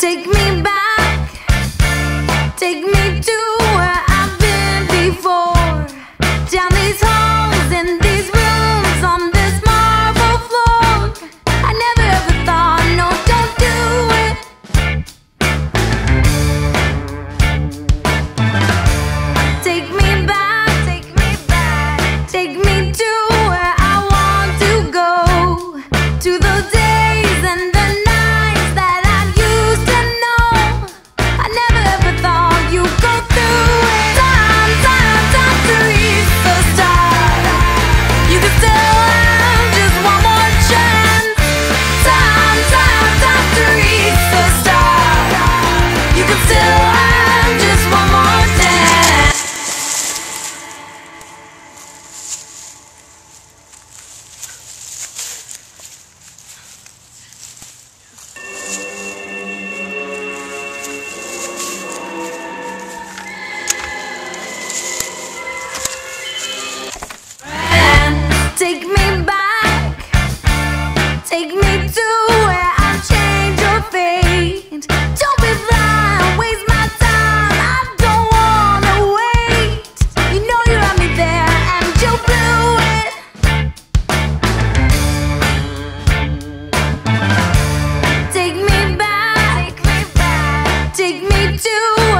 Take me back, take me to Take me back, take me to where I've changed your fate. Don't be blind, waste my time. I don't wanna wait. You know you have me there, and you blew it. Take me back, take me to.